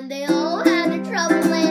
and they all had a trouble.